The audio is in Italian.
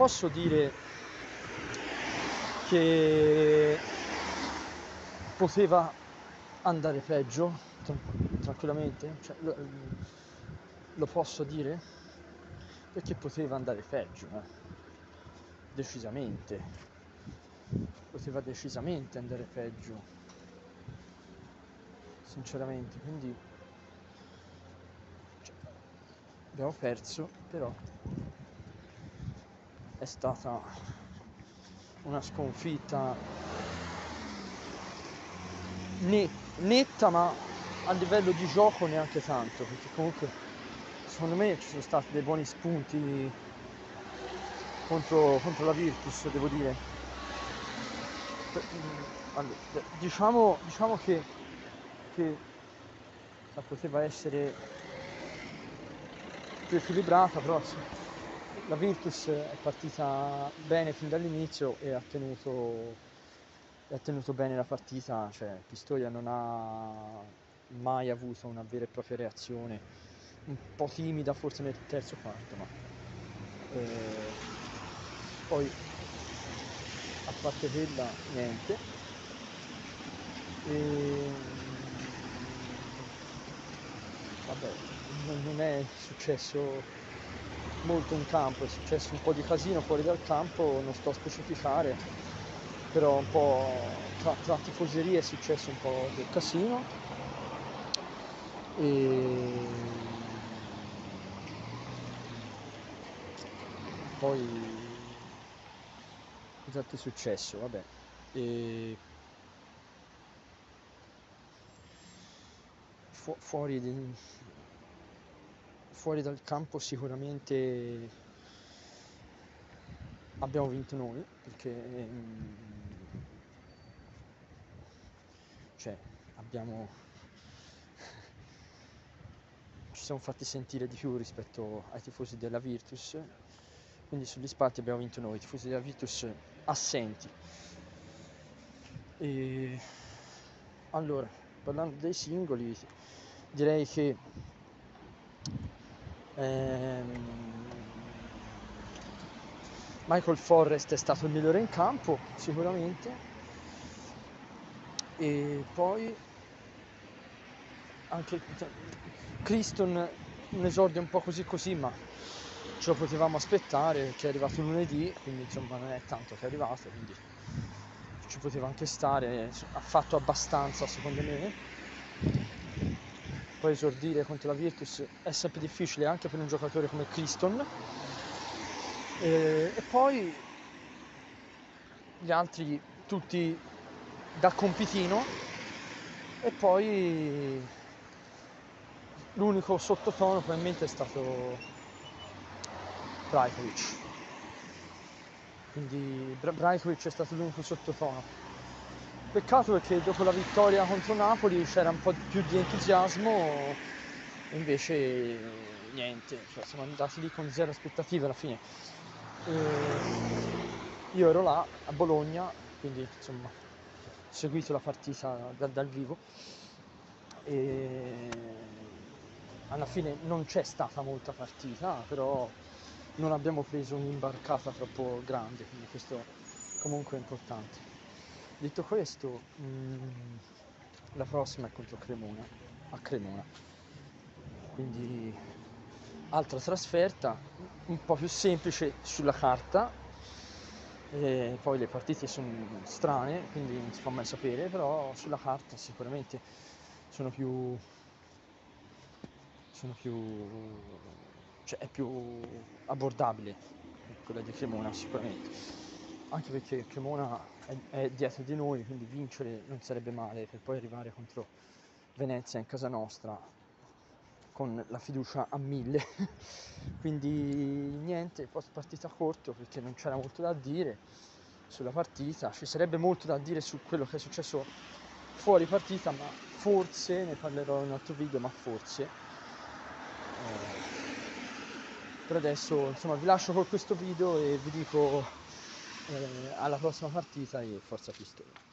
posso dire che poteva andare peggio tranquillamente cioè, lo, lo, posso dire perché poteva andare peggio eh? decisamente poteva decisamente andare peggio sinceramente quindi cioè, abbiamo perso però è stata una sconfitta netta ma a livello di gioco neanche tanto perché comunque secondo me ci sono stati dei buoni spunti contro, contro la Virtus devo dire. Allora, diciamo, diciamo che, che poteva essere più equilibrata però la Virtus è partita bene fin dall'inizio e ha tenuto, ha tenuto bene la partita, cioè Pistoia non ha mai avuto una vera e propria reazione, un po' timida forse nel terzo quarto, ma eh, poi a parte quella niente. E, vabbè, non è successo molto in campo, è successo un po' di casino fuori dal campo, non sto a specificare, però un po' tra, tra tifoserie è successo un po' del casino. E poi cos'altro è successo? Vabbè. E fu- fuori di, fuori dal campo sicuramente abbiamo vinto noi perché mm, cioè abbiamo ci siamo fatti sentire di più rispetto ai tifosi della Virtus. Quindi sugli spalti abbiamo vinto noi i tifosi della Virtus assenti. E allora parlando dei singoli direi che Ehm, Michael Forrest è stato il migliore in campo, sicuramente. E poi anche Criston un esordio un po' così così, ma ce lo potevamo aspettare, che è arrivato lunedì, quindi insomma non è tanto che è arrivato, quindi ci poteva anche stare, ha fatto abbastanza secondo me poi esordire contro la Virtus è sempre difficile anche per un giocatore come Criston e, e poi gli altri tutti da compitino. E poi l'unico sottotono probabilmente è stato Brajkovic quindi Brajkovic è stato l'unico sottotono Peccato perché dopo la vittoria contro Napoli c'era un po' più di entusiasmo invece niente, cioè siamo andati lì con zero aspettative alla fine. E io ero là a Bologna, quindi insomma ho seguito la partita dal, dal vivo e alla fine non c'è stata molta partita, però non abbiamo preso un'imbarcata troppo grande, quindi questo comunque è importante. Detto questo, mm, la prossima è contro Cremona, a Cremona. Quindi altra trasferta, un po' più semplice sulla carta. E poi le partite sono strane, quindi non si fa mai sapere, però sulla carta sicuramente sono più sono più cioè è più abbordabile quella di Cremona sicuramente anche perché Cremona è, è, dietro di noi, quindi vincere non sarebbe male per poi arrivare contro Venezia in casa nostra con la fiducia a mille. quindi niente, post partita corto perché non c'era molto da dire sulla partita, ci sarebbe molto da dire su quello che è successo fuori partita, ma forse ne parlerò in un altro video, ma forse. Eh, per adesso insomma vi lascio con questo video e vi dico alla prossima partita e forza Pistoia.